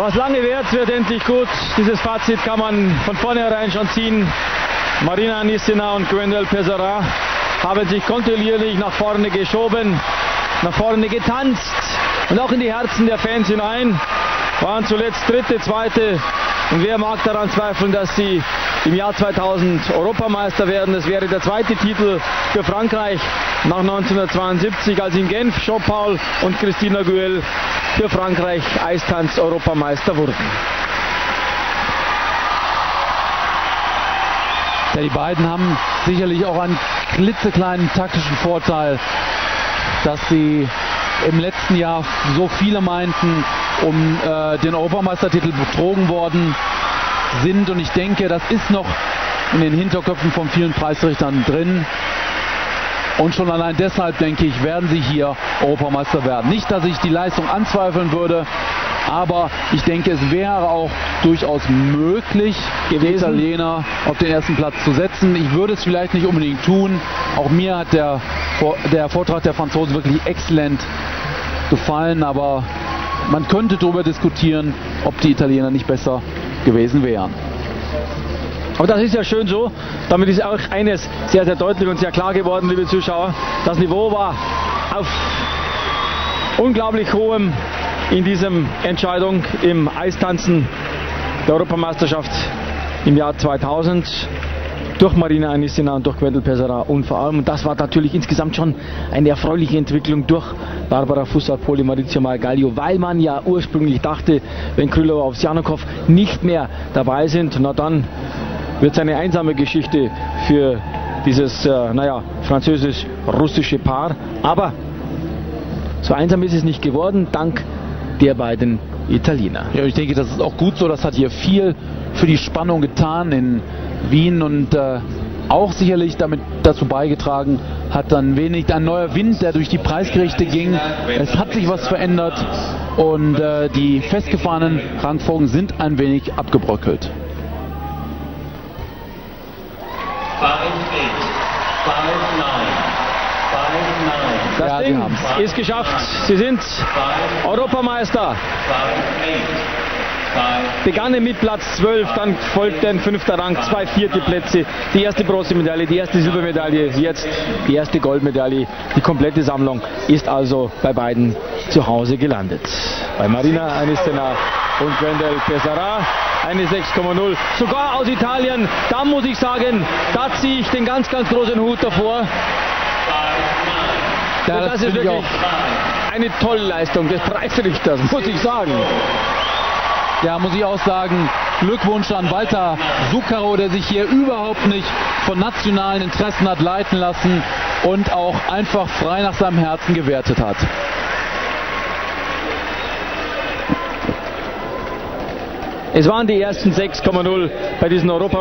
Was lange währt, wird endlich gut. Dieses Fazit kann man von vornherein schon ziehen. Marina Nissina und Gwendel Pesara haben sich kontinuierlich nach vorne geschoben, nach vorne getanzt und auch in die Herzen der Fans hinein. Waren zuletzt dritte, zweite und wer mag daran zweifeln, dass sie im Jahr 2000 Europameister werden. Das wäre der zweite Titel für Frankreich nach 1972, als in Genf Jean-Paul und Christina Guel für Frankreich Eistanz-Europameister wurden. Ja, die beiden haben sicherlich auch einen klitzekleinen taktischen Vorteil, dass sie im letzten Jahr so viele meinten, um äh, den Europameistertitel betrogen worden sind. Und ich denke, das ist noch in den Hinterköpfen von vielen Preisrichtern drin. Und schon allein deshalb, denke ich, werden sie hier Europameister werden. Nicht, dass ich die Leistung anzweifeln würde, Aber ich denke, es wäre auch durchaus möglich, gewesen, Italiener auf den ersten Platz zu setzen. Ich würde es vielleicht nicht unbedingt tun. Auch mir hat der, der Vortrag der Franzosen wirklich exzellent gefallen, aber man könnte darüber diskutieren, ob die Italiener nicht besser gewesen wären. Aber das ist ja schön so. Damit ist auch eines sehr, sehr deutlich und sehr klar geworden, liebe Zuschauer. Das Niveau war auf unglaublich hohem in diesem Entscheidung im Eistanzen der Europameisterschaft im Jahr 2000 durch Marina Anissina und durch Gwendel Pesara und vor allem, und das war natürlich insgesamt schon eine erfreuliche Entwicklung durch Barbara Fussar-Poli, Maurizio Margaglio, weil man ja ursprünglich dachte, wenn Krylov auf Janokov nicht mehr dabei sind, na dann wird es eine einsame Geschichte für dieses, äh, naja, französisch-russische Paar. Aber so einsam ist es nicht geworden, dank der beiden Italiener. Ja, ich denke, das ist auch gut so. Das hat hier viel für die Spannung getan in Wien und äh, auch sicherlich damit dazu beigetragen hat dann wenig ein neuer Wind, der durch die Preisgerichte ging. Es hat sich was verändert und äh, die festgefahrenen Rangfolgen sind ein wenig abgebröckelt. Das ja, Ding ist geschafft. Sie sind Europameister. Begannen mit Platz 12, dann folgte ein fünfter Rang, zwei vierte Plätze, die erste Bronzemedaille, die erste Silbermedaille, jetzt die erste Goldmedaille. Die komplette Sammlung ist also bei beiden zu Hause gelandet. Bei Marina Anistena und Gwendel Pesara eine 6,0. Sogar aus Italien, da muss ich sagen, da ziehe ich den ganz, ganz großen Hut davor. Ja, das, das ist wirklich eine tolle Leistung des Preisrichters, muss ich sagen. Ja, muss ich auch sagen, Glückwunsch an Walter Zuccaro, der sich hier überhaupt nicht von nationalen Interessen hat leiten lassen und auch einfach frei nach seinem Herzen gewertet hat. Es waren die ersten 6,0 bei diesen Europameisterschaften.